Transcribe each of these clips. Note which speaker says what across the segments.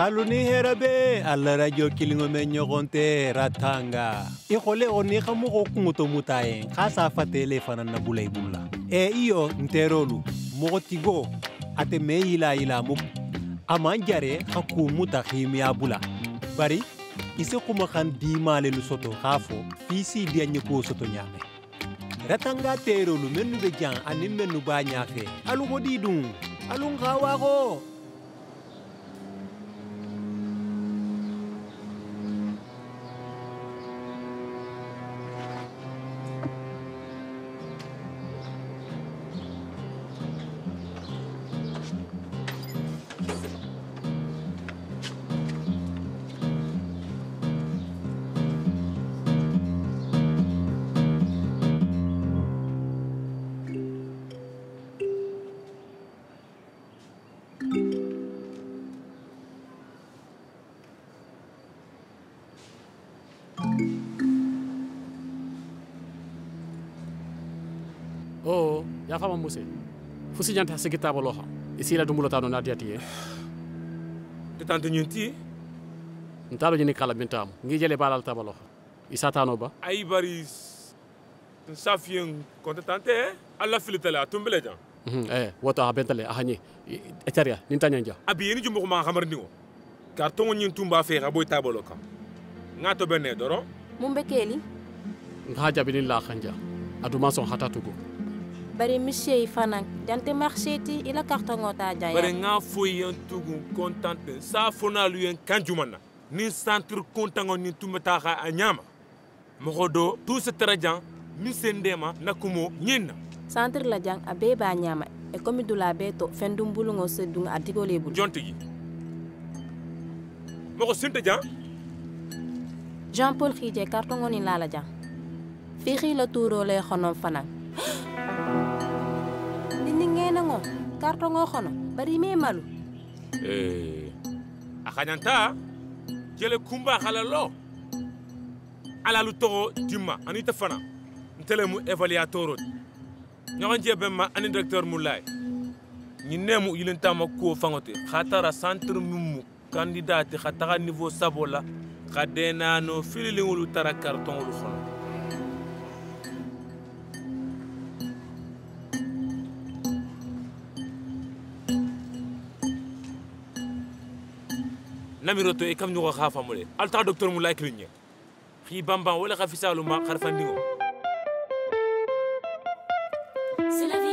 Speaker 1: kgalu ni hera be alla radio kilingo me nyogonte ratanga e gole o ne ga mo go kungoto mutaeng ga sa fatele fana na bula ibulla e iyo nterolu mo go tigo ate me ila ila mo. Amanjare ga ku khimi abula bari ise kuma kan di male lu soto khafo fisi dia nyeko soto nyame. Ratanga terolu mennu be jan anin mennu ba nyafe alu go di dum alu
Speaker 2: yafama muse fusi ñanta sigi tabalo ha isila dumulota no nadiyati ye
Speaker 3: tetante ñin ti
Speaker 2: ntalo ñini kala min tamu ngi jele balal tabalo ha isatano ba
Speaker 3: ay bari safiyen konte tante alla filitale a tumbele jan
Speaker 2: Mhm, eh woto ha bentale a hañi etaria nin tañanja
Speaker 3: abi yeni jumbo ma xamar ndigo carton ñin tumba fe xa boy tabalo kam. Nga to benne doro
Speaker 4: mun be keli
Speaker 2: nga la khanja aduma son hata tugo
Speaker 4: bari monsieur yi fana jante marché ti ila kartongo ta jaya
Speaker 3: bare nga foy yen tugu contante sa fona lu yen kanjumana ni centre contango ni tumeta xa a ñama moxo do tout ce tara jan ni sendema nakumo ñinna
Speaker 4: centre la jang a bee baa ñaama. E komi dula bee to fendum bulungo seddung a digole bul
Speaker 3: jontigi moxo sinte jan
Speaker 4: jean paul xiije kartongo ni lala jang fixi la tuuro le xonom fanan ngenengo kartongo khono bari me malu.
Speaker 3: Eh akanyanta jele kumba halalo alalu togo dimma ani tafana ntelemu evaluator ñogon jebe ma ani directeur mulay ñi nemu yilen tama ko fangote. Khatara centre mummu candidat khataga niveau sabola. Kadena no fililingulu tara carton lu khono to e kam ñoxo xa famole alta docteur mu lay kilin ñe xi bamban wala xa fisalu ma xarfandingo
Speaker 5: C'est la vie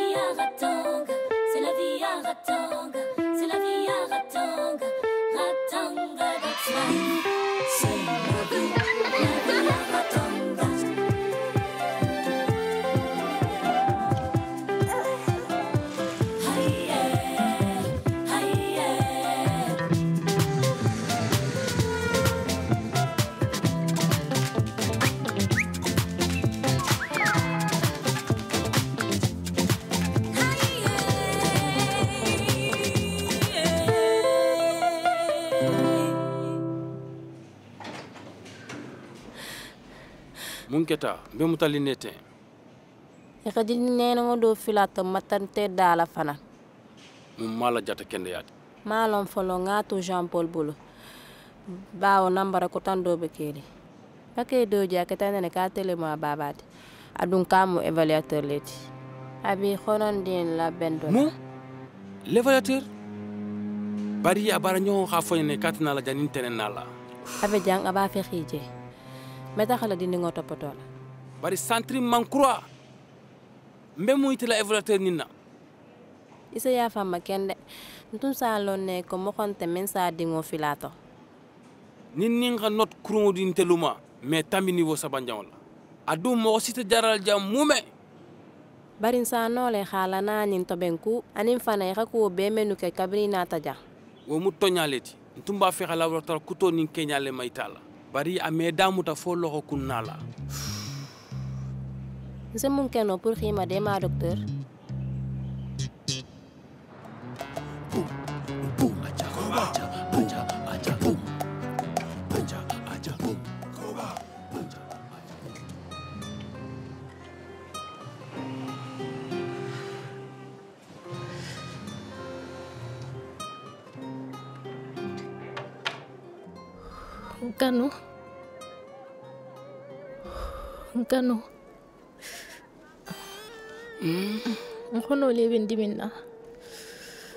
Speaker 6: keta mbe mutali ne ten.
Speaker 4: E ka dindi nenango do filato matante dala fana.
Speaker 6: Mun mala jata kende yaati.
Speaker 4: Maalon folo to jean paul bulu bawo nambara ko tan do be keli pake do ja ke tan ne ka tele ma babati adun kamu évaluateur leti abi xonon din la bendo
Speaker 6: mu l'évaluateur? Bari a bara ñoxo xa foyne katina la janin tenen na la.
Speaker 4: Abe jang aba fe xije meta xala dindi ngo topoto la
Speaker 6: bari centre man croix mbe mu itila évaluateur nin na
Speaker 4: isa ya fama kende ntun sa lon ne ko mo xonte men sa dingo filato.
Speaker 6: Nin nin xa note kuruŋo din teluma mais tambi niveau sabanjaŋo la a dum moxo sita jaral jam mume.
Speaker 4: Barin sa nole xala na nin toben ku anin fana xa kuwo be menu ke kabiri nata ja
Speaker 6: wo mu toña le ti ntum b'a fexa laboratoire kuto nin keña le mayita la bari amedamuta fo loxo kunnala
Speaker 4: nse mun keno pour xima dema docteur.
Speaker 7: nkano nkano nkgona o oh, lebeng dime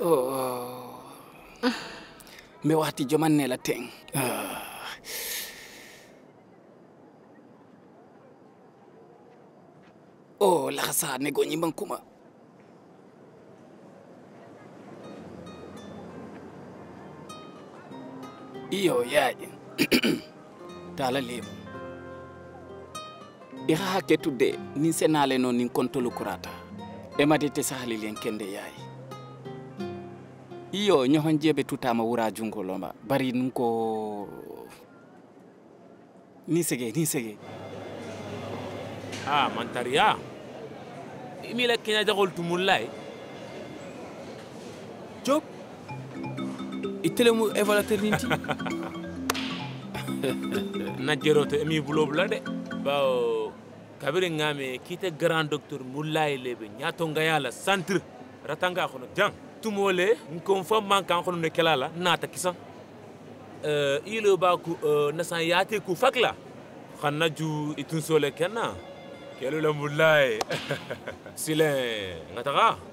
Speaker 8: Oh. Me wati joma nela teng ah. oh, o lagasane kuma. iyo yaye yeah. tala lemu. I xa hakke tudde nin senale no nin kontolu kurata. Emade te sahalilen kende yaayi iyo ñohon jeɓe tutama wura jungo lomba bari nun ko ni sege ni sege
Speaker 3: ah mantariya imila kenya jagol tumullay
Speaker 6: job. Itelemu évaluateur ninti
Speaker 3: na jeroto emi bulobula de. Bawo kabiri ngame kite grand docteur lebe ñato ngayala centre. Ratanga kono jang. Tumole nkon fa mankan kono ne kelala nata kisan. Uh, ilo ba ku uh, nasan yate ku fakla xanna ju itun sole kenna. Kelu la mullayi sile ngataxa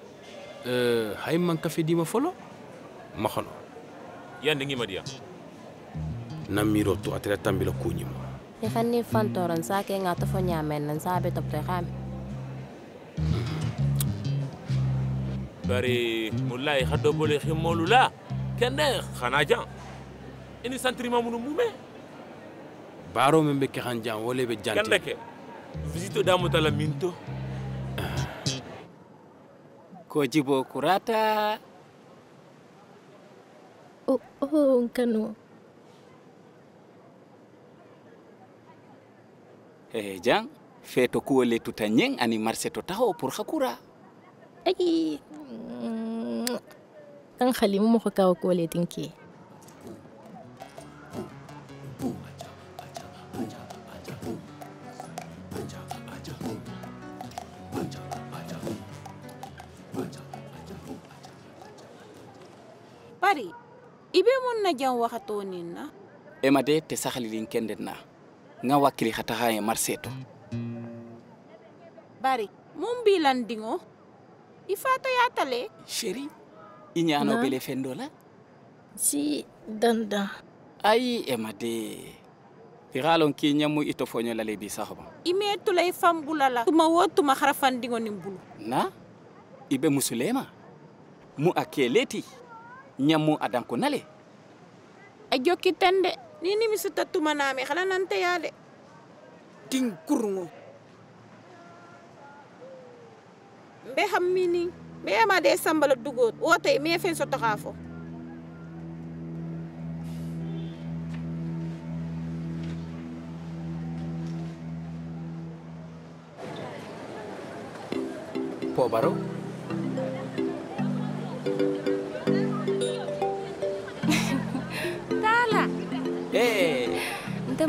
Speaker 6: Euh, hay man kafe dima folo? Ma xono
Speaker 3: ngimadiya
Speaker 6: nan miro to atela tambila kuñima
Speaker 4: i fanni fantoron sake nga to fo ñamen nan sabe topte xame
Speaker 3: bari mullayi xa dobole ximmolu la kende xana jan ini santrima munu mume.
Speaker 6: Baro men be kexan jam wole be
Speaker 3: kende
Speaker 6: jante
Speaker 3: ke? Visite damutala min to
Speaker 8: ko jibo kurata.
Speaker 7: Oh, oh Nkanu
Speaker 8: e jang feeto kuwole tuta ñeng ani marché to taho pour hakura.
Speaker 7: Ay kan xali mo ko kaw ko le tinki
Speaker 9: bari i be mun na jan waxato nin na?
Speaker 8: Ema de te sahalilin kenden na nga wakkili hata ha e marché to.
Speaker 9: Bari mun bilandiŋo i fata yatale
Speaker 8: chéri i ñano bele fendo la?
Speaker 7: Si danda.
Speaker 8: Ayi ema de i xalon ki ñammu ito foño lale bi saxoma
Speaker 9: i me tula i fan bula la. Tuma wo tuma harafandiŋo nin bulu
Speaker 8: na? I be musulema? Mu a keleti ñammu adanko nale?
Speaker 9: A jokki tende ni nimisita tuma name hala nante ya de tin kurŋo mbe hammini mbe yama de sambala dugo wote me fen soto xa fo
Speaker 8: pobaro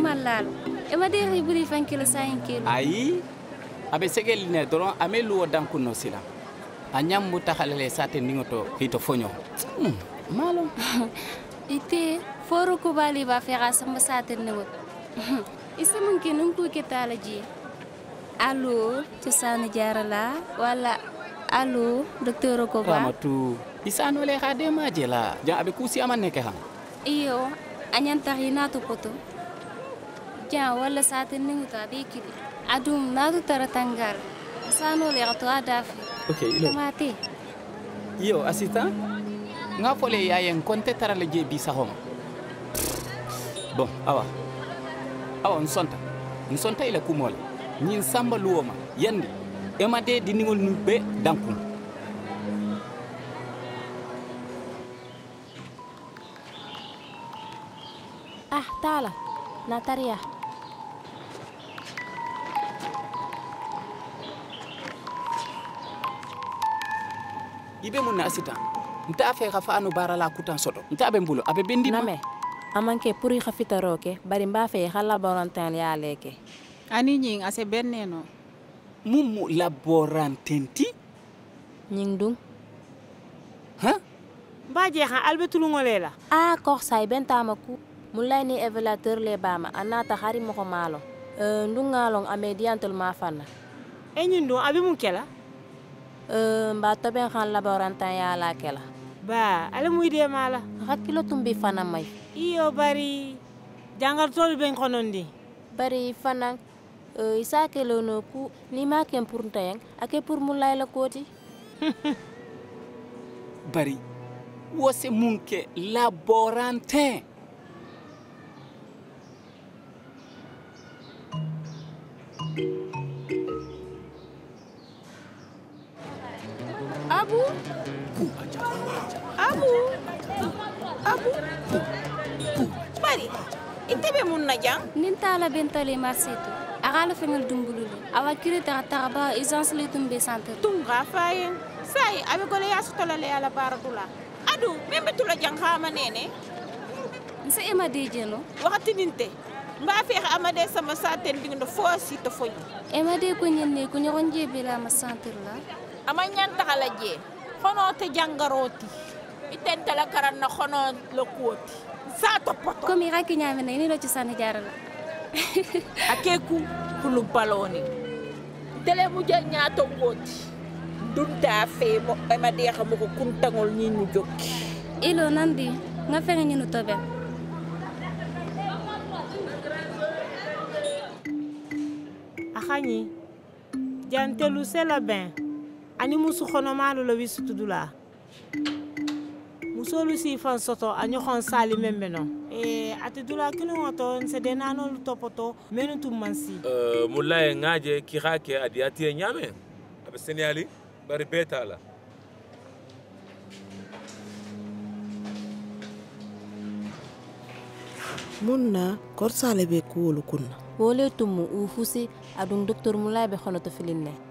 Speaker 10: mallalo ema de xiburi fan kilo sayin kilo.
Speaker 8: Ayi abe segeline doron ame luwo dankunno sila. A ñammu tahalale sate ndiŋo to hito foño malo.
Speaker 10: Ite foro kubali ba fexa samba ne wot isa mun ke nun ku ke tala ji. Allo cosano jarala wala allo docteur ko ba.
Speaker 8: Ramatu isanole ha demaje la jan abe kusi aman neke han
Speaker 10: iyo añantaxi nato poto jan wala satir ne wuta be kili adum natu tara tangar. Sanole xa to a dafi
Speaker 8: ok ilo.
Speaker 10: Tamate
Speaker 8: yo assistant nga fole yayen konte tarala je bi sahoma bon awa. Awa n sonta n sonta ila kumola ñin samba luwoma yandi ema de dindigol nu be dankum
Speaker 4: ah tala. Na
Speaker 8: ibe mun na assistant nta fe xa fa anu barala kutan soto. Nta be mbulo abe bendi
Speaker 4: name amanke pour i xa fitaro ke bari mba fe xa laborantin ya leke.
Speaker 9: Ani ñiŋ ase benne no.
Speaker 8: Mumu laborantenti
Speaker 4: ñing dung.
Speaker 9: Mba jeexan albetuluŋo le la
Speaker 4: a kox say bentama ku. Mulay ni évaluateur le bama anata hari moko malo euh, ndungalong ame diantol ma fanna
Speaker 9: e ñin ɗum abi mu kela
Speaker 4: euh, mba toɓen han laborantan yala kela
Speaker 9: ba ala muyde mala
Speaker 4: hakkilo tumbi fana may.
Speaker 9: Iyo bari jangartolu ɓen konon ndi
Speaker 4: bari fanan euh, isa kelono ku ni ma ken pour ake pour
Speaker 8: bari wose mun ke laborantin Ah
Speaker 10: Abu
Speaker 9: Abu ah Abu ah bari intebe mun na jang?
Speaker 10: Nin tala bentale marseto agala fengal dumbululu awa kire ta ben taraba isans le tumbe sante tunga
Speaker 9: faye. Sai abe ko le yasu le ala baratula adu membe tula jang xama nene?
Speaker 10: Nsa ema de jeno
Speaker 9: waxati ninte mba feex amade sama santen dinga fo si to foyi.
Speaker 10: Ema de ko ñenne ko la ma santir la.
Speaker 9: Ama ñantaxala je xono te jangaroti. Itentala karan na xono lo kuwoti sa topoto
Speaker 10: comme i xa kiñamena ini lo ci sani jarala
Speaker 9: a ke ku kulu baloni tele mu jel ñaato ngoti. Dunta fe mo ema de xam ko kuntangol ñi ñu jokki
Speaker 10: ilo nandi nga feŋe ñinu toben
Speaker 9: a xañi jantelu sela ben ani musu xonomalu lo wisutudula musoolu musolu si fan soto ani xon sali membe no. E, Ate dula kilo nse se de nanolu topoto menu tum man si
Speaker 3: euh mulaye ngaje ki xake adi ati e nyame. Abe senyali bari betala
Speaker 11: mun na korsale be kuwolu kunna.
Speaker 4: Wole tumu u fusi adun docteur mu mulaye be xonoto filin ne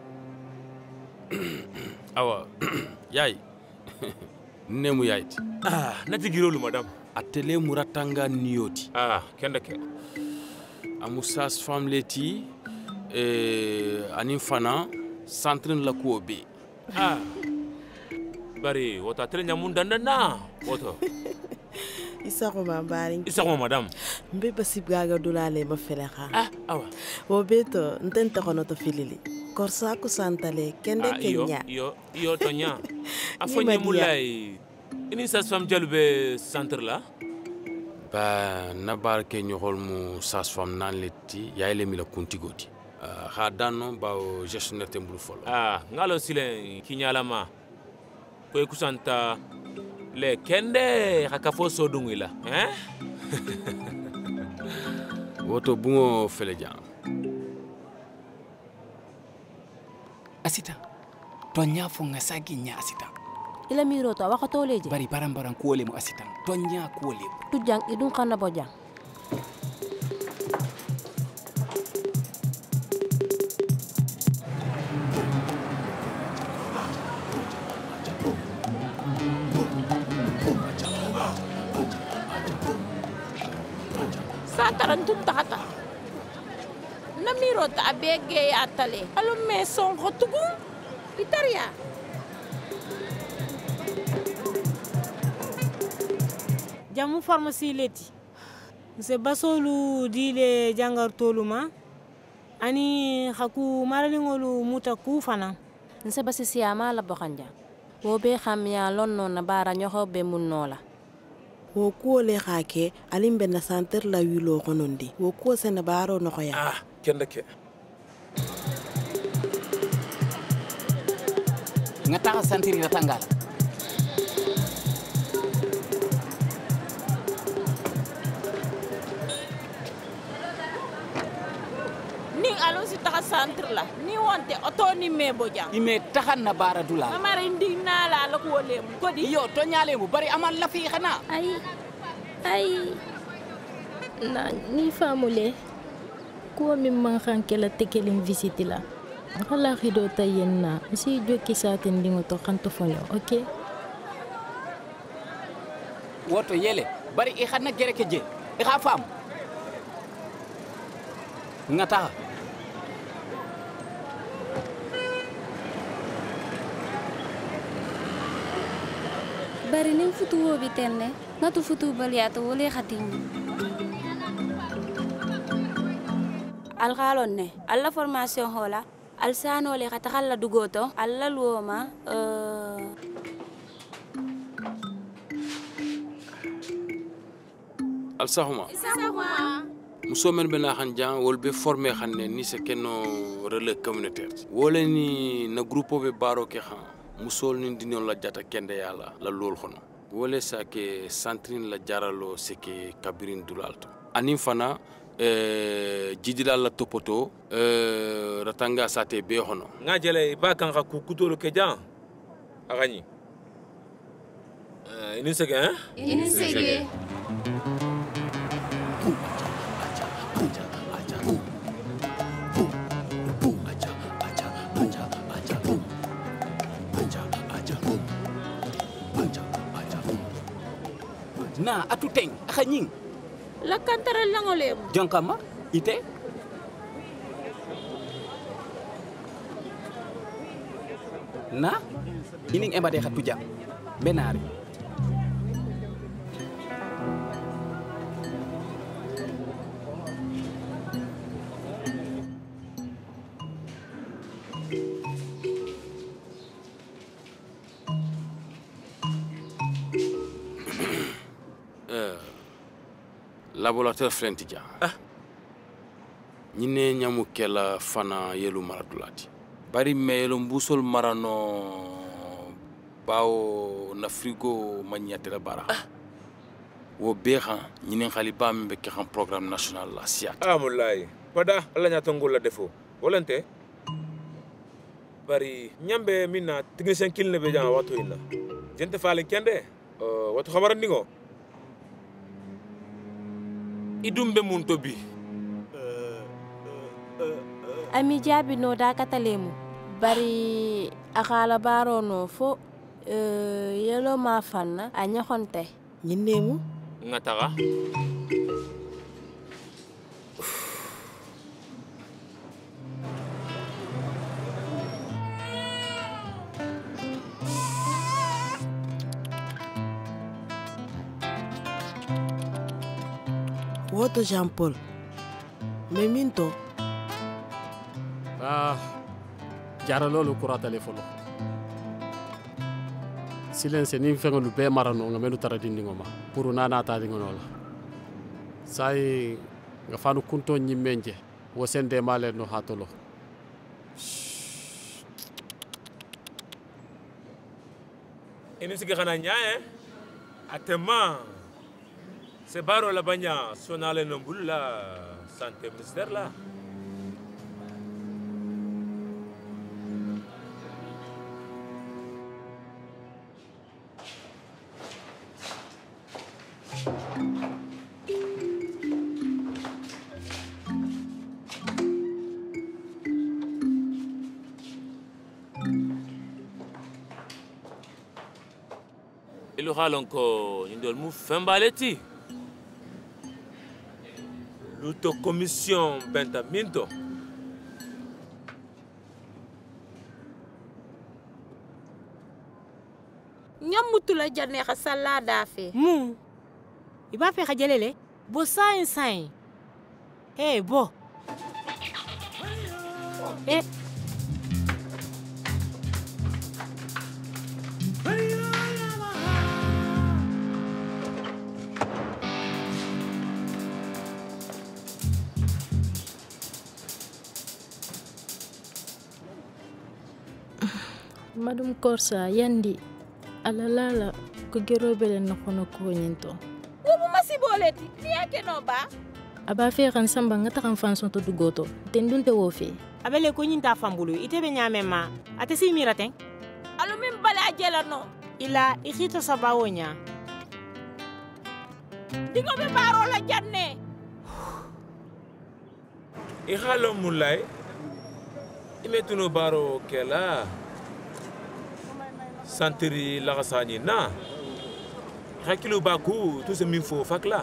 Speaker 6: awa yayi nemu yayti
Speaker 3: ah nati girolu madame.
Speaker 6: A tele muratanga niyoti
Speaker 3: ah kende ke
Speaker 6: amu sas fam leti eh, anin fana centrin la kuwo be
Speaker 3: ah bari woto a tele ñamun dandana woto.
Speaker 11: Isaxuma mbarin
Speaker 3: isakoma madame.
Speaker 11: Mbe basib gaga dulale ma fele xa
Speaker 3: ah awa.
Speaker 11: Wo be to nten taxonoto filili korsa kusantale kende
Speaker 3: ah,
Speaker 11: kenya.
Speaker 3: iyo iyo tonya.
Speaker 11: Afo
Speaker 3: nyemulai ini sasfam jalube centre la?
Speaker 6: Ba na nabar ke ñoxol mu sasfam nan letti yaay le mila kuntigoti uh, ah, ha danno bawo gestionnaire te mbulu folo
Speaker 3: ah ngalo silen kiñalama koy kusanta le kende xa kafo sodungila hein eh?
Speaker 6: woto bungo fele jang.
Speaker 8: Asita ton ɲa fo ŋa sagi ɲa asita.
Speaker 4: Ila miro to a waxato le je.
Speaker 8: Bari baran baran kuwo le mu asita. Ton ɲa kuwo le mu.
Speaker 4: Tu jang idun xana bo jang?
Speaker 9: Sa tarantun taxata na miro ta a be geya tale alo me sonxo tugun itariya jamu pharmacie leti. Nse basolu dile jangartolu ma ani xaku maraliŋolu muta ku fana
Speaker 4: nse basi siyama la boxan jang wo be xamiya lon no na bara ñoxo be mun no la
Speaker 11: wo kuwo le xa ke alin be na santer la wilo xonondi wo kuwo sene baaro noxoya
Speaker 3: ah kende ke
Speaker 8: ŋa taxa santiri la
Speaker 9: niŋ alo si taxa centre la. Ni wonte oto ni me bo jang.
Speaker 8: Ime taxan na baara dula la.
Speaker 9: Mamari ndiŋ na la ala kuwo lemu kodi?
Speaker 8: Iyo to ɲa le mu. Bari aman lafi xana
Speaker 7: ay ay na ni famule kuwo min man xan kela tekelin visiti la. Xala xido ta yen na. Si jokki saten ndiŋo to xanto foño ok?
Speaker 8: Woto yele. Bari i xana gere ke je. I xa faamu ŋa taxa
Speaker 10: bari nin futuwo bi ten ne ngatu futu baliyato wole khatiñi alxaalon ne alla formation hola al sanole xa taxal la dugoto alla luwoma euh,
Speaker 6: alsahuma muso men be na xan jan wol be formé xan ne ni se kenno relais communautaire. Wole ni na groupe be baro ke xan musol ni dinol la jata kende yala la lol xono. Wole sa ke centrine la jaralo se ke kabirin dulalto anin fana eh, jidilal la topoto eh, ratanga sate be xono
Speaker 3: nga jele ba kan ka ku kutolo ke jan. Agani uh, ini sege hein?
Speaker 10: Ini sege.
Speaker 8: Na atu teng
Speaker 9: ಲಕ್ಕಂತರ ಲಂಗೊಲೇವು
Speaker 8: ಜೊಂಕಮ್ಮ ಇತೆ na? Ining embade xa tuja
Speaker 6: mbenari collaborateur filɛ ti ja ɲinɛ ah. ɲamukɛla fana yelu mara dula ti bari mɛyelon busol mara nɔ bawo nafirigo ma ɲatɛrɛ bara ah. wo bee kan ɲininkaliba min bɛ ke kan programme national la siya
Speaker 3: amulayi ah, pada ala ɲatɔngo la defo. Wala tɛ bari ɲan bɛ min na technicien kelen ne bɛ jan a wato yin na jɛn tɛ faale kɛn dɛ uh, wato habarandiŋɔ idumɓe mum tobi?
Speaker 4: Ami jaabinoɗa katalemu bari a haala barono fo eh, yeloma fanna a ñahonte
Speaker 11: ñinnemu ŋataxa jean paul. Mais min tɔ
Speaker 2: ah jaralolu kuratale fɔlɔ silense ni fɛŋolu bɛɛ mara nɔ ŋa menu tara dindiŋo ma puru naa naa taa diŋo nɔ la. Sayi ŋa fanu kunto ñimmen je wo sendemaa len no haa
Speaker 3: ini sigi xana ñaa ye c'est Baro Labagna, son allé Namboul, là, santé ministère, là. ilu halon ko ñindol mu fembaleti luto commission Bentaminto. ñamutula
Speaker 9: jane xa salada fe.
Speaker 12: Mu. I b'a fɛ xa jelele bo. Eh, bo eh.
Speaker 7: Madum korsa yandi alalala ko gerobele nokono koñinto
Speaker 9: womu masiboleti ni yake no ba
Speaker 7: a b'a fɛ kan samba nga taxan fanson to dugoto ten dun te wo fe
Speaker 12: a bɛ le ko ɲin t'a fan bolo i tɛ bɛ ɲaamɛ ma a tɛ s'i mira ten
Speaker 9: alu min bala jela no.
Speaker 12: I la i xito saba wo ɲa
Speaker 9: digo be baro la janne
Speaker 3: i halo mulay ime tuno baro kela santiri lagasani na. Hakiliw b'a ku tu se min fo fakila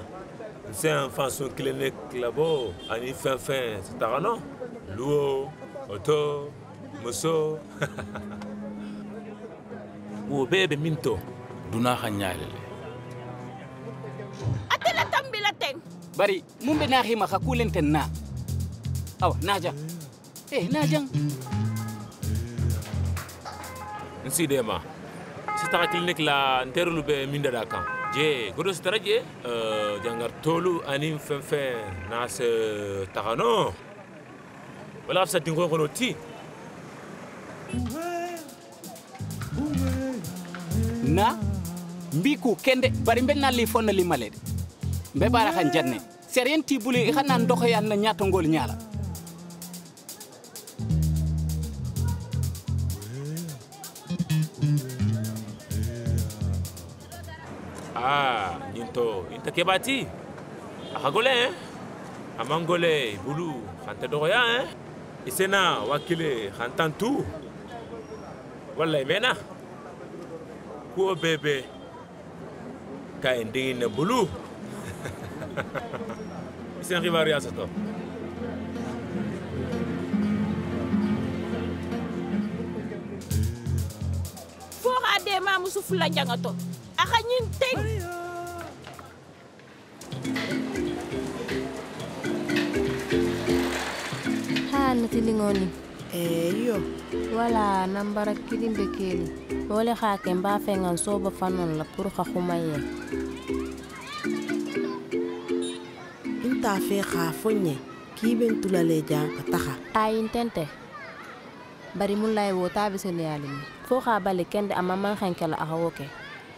Speaker 3: n se yan fanson kelen ne kilabo ani fɛnfɛn taga nɔ luwo oto muso wo bɛɛ bɛ min tɔ
Speaker 6: duna ka ɲaale le a tɛla tan bila
Speaker 8: bari mun n'a hima ka kulen na naja eh najan
Speaker 3: n si de sitaxa clinique la nterulu be mindada kan je godo sitara je uh, jangar tolu anin fenfen nase euh, taxano wala xa fisa dingoy xono ti
Speaker 8: na mbiku kende bari mbe na li fonna li malede mbe bara xan janne serien ti buli xana ndoxoyan na ñaata ngol ñala
Speaker 3: ah into into kebati akagole eh amangole bulu khante dogoya eh isena e wakile khantantu walla imena e kuo bebe ka e endingine bulu? Isen rivariasa to
Speaker 9: fo xa dema musu fula janga to. Ñin teng
Speaker 4: ha natilingoni
Speaker 11: eyo
Speaker 4: wala nambara kilimbe keli wole xa ke mba fengan soba fanon la pour xa xumaye
Speaker 11: inta fe xa fo ɲe kiben tulale jan ka taxa
Speaker 4: ayin tente bari mun lay wo tabi se leyalimi fo xa bali kende ama man xenkela axa wo ke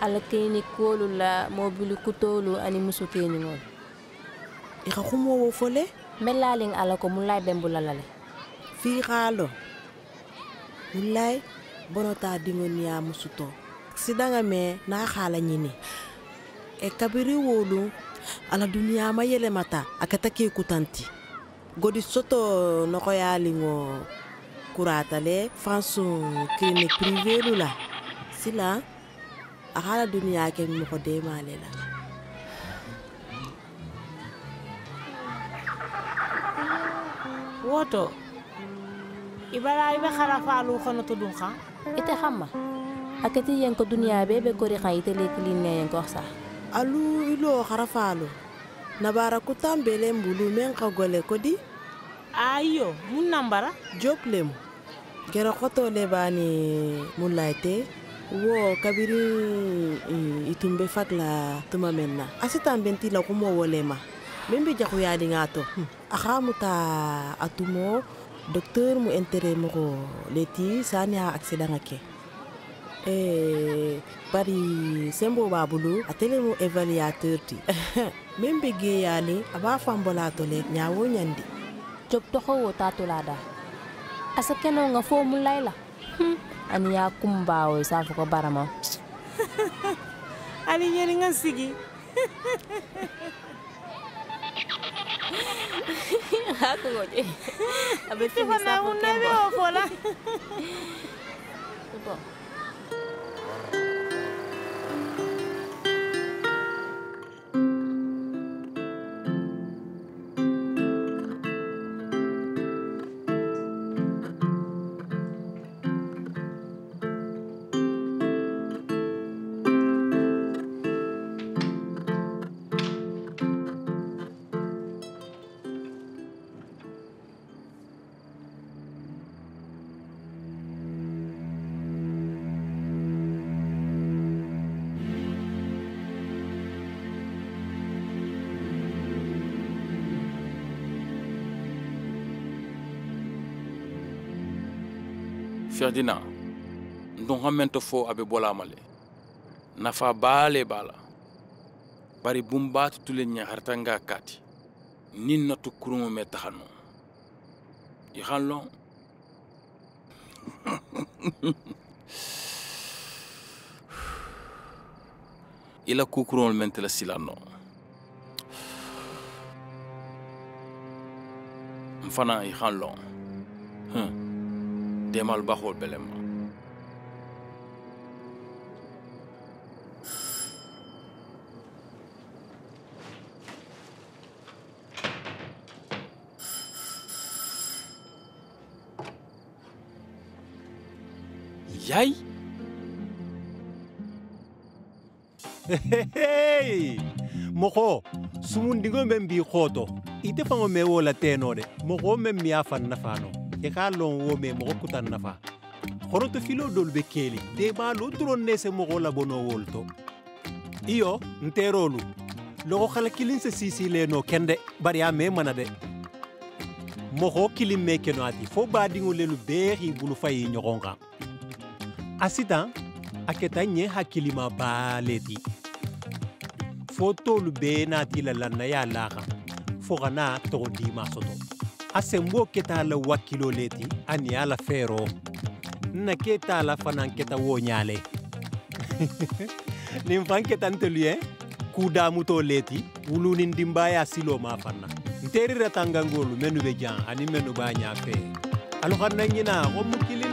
Speaker 11: alakini
Speaker 4: kuolu la mobili kutolu ani musu
Speaker 11: keñingol ixa xumowo
Speaker 4: fole melaling ala ko
Speaker 11: mulay bembulalale fiixaalo mulai bonota dingon musuto sidanga me na xala ñini e kabiri wolu ala duniya ma yelemata akata ke kutanti. Godi soto noxoyalingo kuratale fansun clinique privelu la sila a kana duniya ke mɔgɔ den ale la
Speaker 12: woto ibara ibe i bɛ xara faalu xɔnɔ to dun xa
Speaker 4: i a yen ko duniya be be kori xa ite le lekilin ne yen ko sa
Speaker 11: alu i lo xara na nabara ku tan belen bulu men xa gole ko di
Speaker 12: ayo mun nambara?
Speaker 11: Job lemu. Gɛrɛ le bani mun wo kabiri i tun be fak la tuma men na asitan benti la kumo wo le ma min be jaxuyadinga to a xa muta a tumo docteur mu intere moxo leti sani a accident a ke e bari sembo ba bulu a tele mu évaluateur ti. Min be geyani a ba fambola to le ñawo ñandi
Speaker 4: job toxo wo tatulada asa keno nga fo mun lay la Hmm, ani y'a kun o s'a fɔ ko barama
Speaker 12: ani ɲɛli ka sigi
Speaker 4: a bɛ
Speaker 12: fana
Speaker 4: kun
Speaker 12: ne
Speaker 4: bɛ
Speaker 12: o
Speaker 4: fɔ
Speaker 6: ferdinand. Ndon hammento fo aɓe nafa baale bala bari bumbatu tule ñahartanga kati nin natu kuruŋo me taxano i xan lon i la kukuruŋol men tela silanno n fana Demal baxol belem ma. Yay?
Speaker 1: Hey! Moko, sumundi ngo membi khoto. Ite pango mewo la tenore. Moko memmi afan na fano. I xa lon wo me moxo kutan nafa xoroto filo dolu be keli dema lo doron ne se moxo labono wol to iyo nterolu loxo xala kilin se sisi ken de bari a me mana de moxo kilin me keno ati fo badingo lelu beexi bulu fayi ɲoxon xan a sitan a keta ɲe hakkilima baaleti fo tolu bee naati la lannaya laxan fo xana toxo dima soto asembo keta la wakiloleti ani ala fero. Na keta la fanan keta wonyale. Nim fan ketan telu ye kudamuto leti wulunin dimbaya silo ma fanna nteri retangangolu menu be jan ani menu ba ɲa fe. Alu xan na o xo mu kili